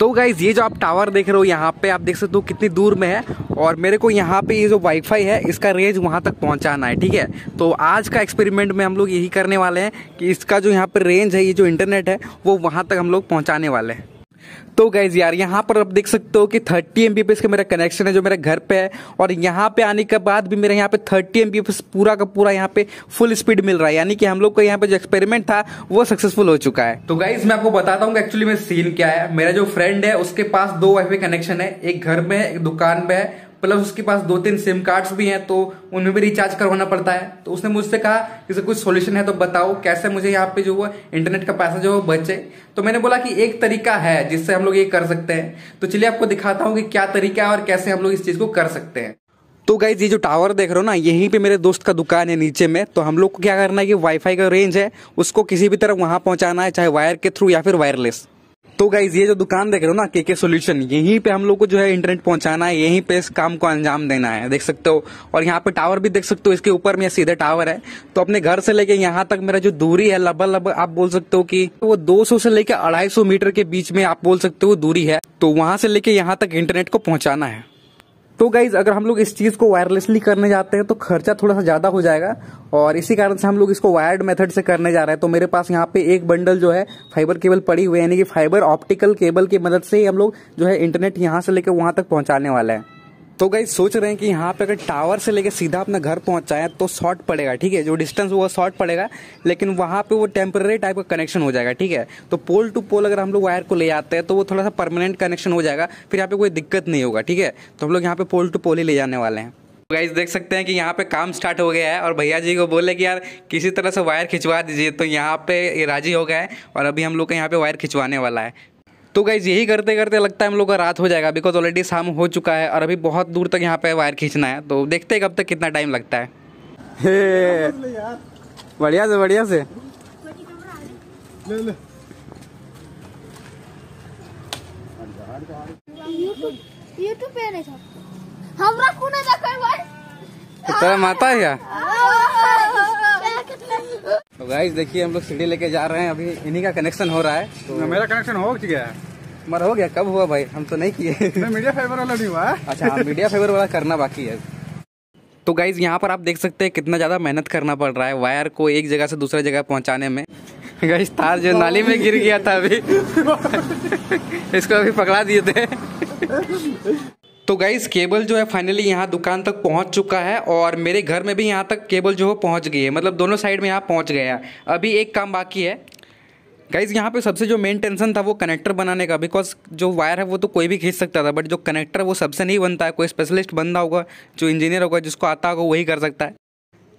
तो गाइज़ ये जो आप टावर देख रहे हो, यहाँ पे आप देख सकते हो कितनी दूर में है और मेरे को यहाँ पे ये जो वाईफाई है, इसका रेंज वहाँ तक पहुँचाना है, ठीक है? तो आज का एक्सपेरिमेंट में हम लोग यही करने वाले हैं कि इसका जो यहाँ पे रेंज है, ये जो इंटरनेट है, वो वहाँ तक हम लोग पहुँचाने वाले हैं। तो गाइज़ यार, यहाँ पर आप देख सकते हो कि 30 एम का मेरा कनेक्शन है, जो मेरे घर पे है, और यहाँ पे आने के बाद भी मेरे यहाँ पे 30 एम पूरा का पूरा यहाँ पे फुल स्पीड मिल रहा है। यानी कि हम लोग का यहाँ पे जो एक्सपेरिमेंट था, वो सक्सेसफुल हो चुका है। तो गाइज़ मैं आपको बताता हूँ एक्चुअली में सीन क्या है। मेरा जो फ्रेंड है, उसके पास दो वाईफाई कनेक्शन है। एक घर में, एक दुकान में है प्लस उसके पास दो तीन सिम कार्ड्स भी हैं तो उनमें भी रिचार्ज करवाना पड़ता है। तो उसने मुझसे कहा कि कुछ सोल्यूशन है तो बताओ, कैसे मुझे यहाँ पे जो वो इंटरनेट का पैसा जो बचे? तो मैंने बोला कि एक तरीका है जिससे हम लोग ये कर सकते हैं। तो चलिए आपको दिखाता हूँ कि क्या तरीका है और कैसे हम लोग इस चीज़ को कर सकते हैं। तो गाइज़ ये जो टावर देख रहे हो ना, यहीं पे मेरे दोस्त का दुकान है नीचे में। तो हम लोग को क्या करना है कि वाईफाई का रेंज है, उसको किसी भी तरह वहाँ पहुंचाना है, चाहे वायर के थ्रू या फिर वायरलेस तो गाइज़ ये जो दुकान देख रहे हो ना के के सोल्यूशन यहीं पे हम लोग को जो है इंटरनेट पहुंचाना है, यहीं पे इस काम को अंजाम देना है, देख सकते हो। और यहाँ पे टावर भी देख सकते हो, इसके ऊपर में सीधे टावर है। तो अपने घर से लेके यहाँ तक मेरा जो दूरी है लगभग लगभग आप बोल सकते हो कि वो 200 से लेके 250 मीटर के बीच में आप बोल सकते हो दूरी है। तो वहाँ से लेके यहाँ तक इंटरनेट को पहुंचाना है। तो गाइज़ अगर हम लोग इस चीज़ को वायरलेसली करने जाते हैं तो खर्चा थोड़ा सा ज़्यादा हो जाएगा। और इसी कारण से हम लोग इसको वायर्ड मेथड से करने जा रहे हैं। तो मेरे पास यहाँ पे एक बंडल जो है फाइबर केबल पड़ी हुई है, यानी कि फाइबर ऑप्टिकल केबल की मदद से ही हम लोग जो है इंटरनेट यहाँ से लेकर वहाँ तक पहुँचाने वाले हैं। तो गई सोच रहे हैं कि यहाँ पे अगर टावर से लेके सीधा अपना घर पहुँच जाए तो शॉर्ट पड़ेगा, ठीक है? जो डिस्टेंस वो शॉर्ट पड़ेगा, लेकिन वहाँ पे वो टेम्पररी टाइप का कनेक्शन हो जाएगा, ठीक है? तो पोल टू पोल अगर हम लोग वायर को ले आते हैं तो वो थोड़ा सा परमानेंट कनेक्शन हो जाएगा, फिर यहाँ पे कोई दिक्कत नहीं होगा, ठीक है? तो हम लोग यहाँ पे पोल टू पोल ही ले जाने वाले हैं। तो गाइज़ देख सकते हैं कि यहाँ पे काम स्टार्ट हो गया है, और भैया जी को बोले कि यार, किसी तरह से वायर खिंचवा दीजिए तो यहाँ पे राज़ी हो गया है, और अभी हम लोग का यहाँ पे वायर खिंचवाने वाला है। तो गाइज़ यही करते करते लगता है हम लोग का रात हो जाएगा बिकॉज़ ऑलरेडी शाम हो चुका है और अभी बहुत दूर तक यहाँ पे वायर खींचना है तो देखते हैं कब तक कितना टाइम लगता है। बढ़िया से बढ़िया से। तेरा माता है क्या? तो गाइस देखिए हम लोग सीढ़ी लेके जा रहे हैं। अभी इन्हीं का कनेक्शन हो रहा है तो मेरा कनेक्शन हो गया है। हमारा हो गया कब हुआ भाई? हम तो नहीं किए। मीडिया फाइबर वाला नहीं हुआ। अच्छा हाँ मीडिया फाइबर वाला करना बाकी है। तो गाइज़ यहाँ पर आप देख सकते हैं कितना ज़्यादा मेहनत करना पड़ रहा है वायर को एक जगह से दूसरे जगह पहुँचाने में। गाइज़ तार जो नाली में गिर गया था अभी। इसको अभी पकड़ा दिए थे। तो गाइस केबल जो है फाइनली यहाँ दुकान तक पहुँच चुका है और मेरे घर में भी यहाँ तक केबल जो है पहुँच गई है। मतलब दोनों साइड में यहाँ पहुँच गया है। अभी एक काम बाकी है। गाइज़ यहाँ पे सबसे जो मेन टेंशन था वो कनेक्टर बनाने का बिकॉज़ जो वायर है वो तो कोई भी खींच सकता था बट जो कनेक्टर वो सबसे नहीं बनता है। कोई स्पेशलिस्ट बंदा होगा, जो इंजीनियर होगा, जिसको आता होगा, वही कर सकता है।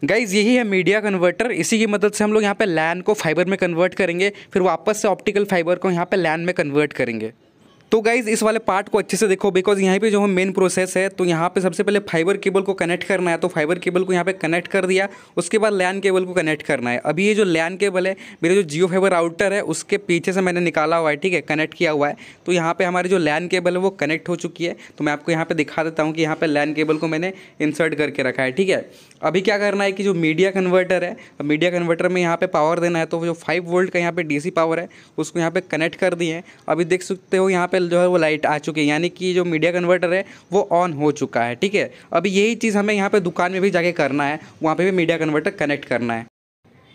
गाइज़ यही है मीडिया कन्वर्टर इसी की मदद से हम लोग यहाँ पे लैन को फाइबर में कन्वर्ट करेंगे, फिर वापस से ऑप्टिकल फाइबर को यहाँ पे लैन में कन्वर्ट करेंगे। तो गाइज़ इस वाले पार्ट को अच्छे से देखो बिकॉज़ यहाँ पे जो हम मेन प्रोसेस है तो यहाँ पे सबसे पहले फाइबर केबल को कनेक्ट करना है तो फाइबर केबल को यहाँ पे कनेक्ट कर दिया उसके बाद लैन केबल को कनेक्ट करना है अभी ये जो लैन केबल है मेरे जो जियो फाइबर आउटर है उसके पीछे से मैंने निकाला हुआ है ठीक है कनेक्ट किया हुआ है तो यहाँ पर हमारी जो लैन केबल है वो कनेक्ट हो चुकी है तो मैं आपको यहाँ पर दिखा देता हूँ कि यहाँ पर लैन केबल को मैंने इंसर्ट करके रखा है ठीक है अभी क्या करना है कि जो मीडिया कन्वर्टर है मीडिया कन्वर्टर में यहाँ पर पावर देना है तो जो फाइव वोल्ट का यहाँ पे डीसी पावर है उसको यहाँ पर कनेक्ट कर दिए हैं अभी देख सकते हो यहाँ पे जो है वो लाइट आ चुकी है, यानी कि जो मीडिया कन्वर्टर है, वो ऑन हो चुका है, ठीक है? अभी यही चीज़ हमें यहाँ पे दुकान में भी जाके करना है, वहाँ पे भी मीडिया कन्वर्टर कनेक्ट करना है।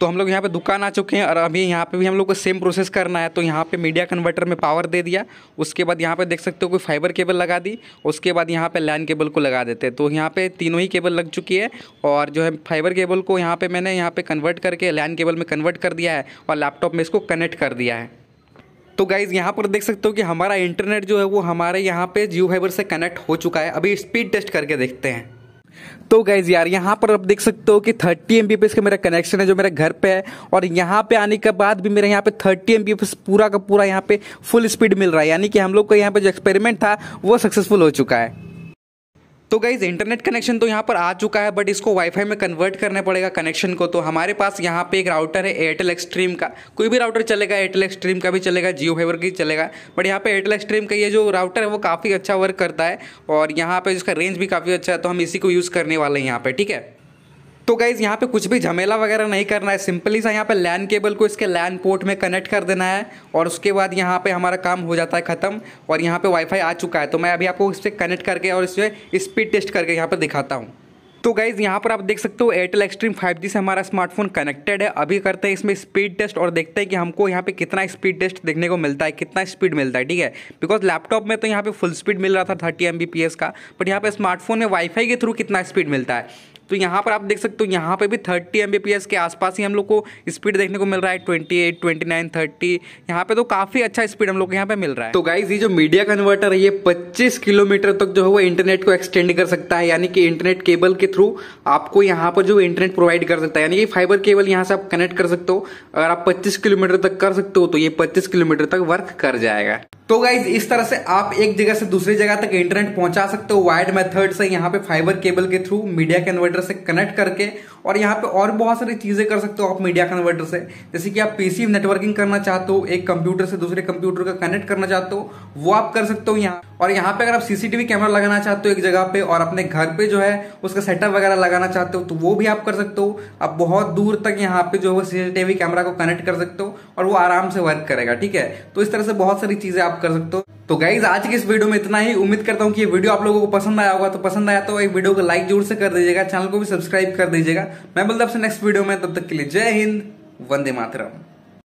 तो हम लोग यहाँ पे दुकान आ चुके हैं और अभी यहाँ पे भी हम लोग को सेम प्रोसेस करना है तो यहाँ पे मीडिया कन्वर्टर में पावर दे दिया, उसके बाद यहाँ पे देख सकते हो कोई फाइबर केबल लगा दी, उसके बाद यहाँ पे लैन केबल को लगा देते हैं। तो यहाँ पे तीनों ही केबल लग चुकी है और जो है फाइबर केबल को यहाँ पर मैंने यहाँ पर कन्वर्ट करके लैन केबल में कन्वर्ट कर दिया है और लैपटॉप में इसको कनेक्ट कर दिया है। तो गाइज़ यहाँ पर देख सकते हो कि हमारा इंटरनेट जो है वो हमारे यहाँ पे जियो फाइबर से कनेक्ट हो चुका है। अभी स्पीड टेस्ट करके देखते हैं। तो गाइज़ यार, यहाँ पर आप देख सकते हो कि 30 एम का मेरा कनेक्शन है जो मेरे घर पे है और यहाँ पे आने के बाद भी मेरे यहाँ पे 30 एम पूरा का पूरा यहाँ पे फुल स्पीड मिल रहा है। यानी कि हम लोग का यहाँ पे जो एक्सपेरिमेंट था, वो सक्सेसफुल हो चुका है। तो गाइज़ इंटरनेट कनेक्शन तो यहाँ पर आ चुका है बट इसको वाईफाई में कन्वर्ट करने पड़ेगा कनेक्शन को। तो हमारे पास यहाँ पे एक राउटर है एयरटेल एक्सट्रीम का। कोई भी राउटर चलेगा एयरटेल एक्सट्रीम का भी चलेगा जियो फाइवर का चलेगा बट यहाँ पे एयरटेल एक्सट्रीम का ये जो राउटर है, वो काफ़ी अच्छा वर्क करता है और यहाँ पर इसका रेंज भी काफ़ी अच्छा है तो हम इसी को यूज़ करने वाले हैं यहाँ पर ठीक है? तो गाइज़ यहाँ पे कुछ भी झमेला वगैरह नहीं करना है। सिंपली सा यहाँ पे लैन केबल को इसके लैन पोर्ट में कनेक्ट कर देना है और उसके बाद यहाँ पे हमारा काम हो जाता है खत्म और यहाँ पे वाईफाई आ चुका है। तो मैं अभी आपको इस पर कनेक्ट करके और इस पर स्पीड टेस्ट करके यहाँ पर दिखाता हूँ। तो गाइज़ यहाँ पर आप देख सकते हो एयरटेल एक्सट्रीम 5G से हमारा स्मार्टफ़ोन कनेक्टेड है। अभी करते हैं इसमें स्पीड टेस्ट और देखते हैं कि हमको यहाँ पे कितना स्पीड टेस्ट देखने को मिलता है, कितना स्पीड मिलता है, ठीक है? बिकॉज़ लैपटॉप में तो यहाँ पे फुल स्पीड मिल रहा था थर्टी एम का बट यहाँ पे स्मार्टफ़ोन में वाईफाई के थ्रू कितना स्पीड मिलता है? तो यहाँ पर आप देख सकते हो यहाँ पे भी 30 एम के आसपास ही हम लोग को स्पीड देखने को मिल रहा है 28, 29, 30 यहाँ पे तो काफ़ी अच्छा स्पीड हम लोग को यहाँ पे मिल रहा है। तो गाइज़ ये जो मीडिया कन्वर्टर है ये 25 किलोमीटर तक जो है वो इंटरनेट को एक्सटेंड कर सकता है यानी कि इंटरनेट केबल के थ्रू आपको यहाँ पर जो इंटरनेट प्रोवाइड कर सकता है। यानी कि फाइबर केबल यहाँ से आप कनेक्ट कर सकते हो। अगर आप पच्चीस किलोमीटर तक कर सकते हो तो ये पच्चीस किलोमीटर तक वर्क कर जाएगा। तो गाइज़ इस तरह से आप एक जगह से दूसरी जगह तक इंटरनेट पहुँचा सकते हो। वायर्ड मेथड से यहाँ पे फाइबर केबल के थ्रू मीडिया कन्वर्टर से कनेक्ट करके और यहाँ पे और बहुत सारी चीज़ें कर सकते हो आप मीडिया कन्वर्टर से। जैसे कि आप पीसी नेटवर्किंग करना चाहते हो, एक कंप्यूटर से दूसरे कंप्यूटर का कनेक्ट करना चाहते हो, वो आप कर सकते हो यहाँ। और यहाँ पे अगर आप सीसीटीवी कैमरा लगाना चाहते हो एक जगह पे और अपने घर पे जो है उसका सेटअप वगैरह लगाना चाहते हो तो वो भी आप कर सकते हो। आप बहुत दूर तक यहाँ पे जो है सीसीटीवी कैमरा को कनेक्ट कर सकते हो और वो आराम से वर्क करेगा, ठीक है? तो इस तरह से बहुत सारी चीज़ें आप कर सकते हो। तो गाइज़ आज की इस वीडियो में इतना ही। उम्मीद करता हूँ कि ये वीडियो आप लोगों को पसंद आया होगा। तो पसंद आया तो एक वीडियो को लाइक ज़रूर से कर दीजिएगा। चैनल को भी सब्सक्राइब कर दीजिएगा। मैं बोलता आपसे नेक्स्ट वीडियो में। तब तक के लिए जय हिंद, वंदे मातरम।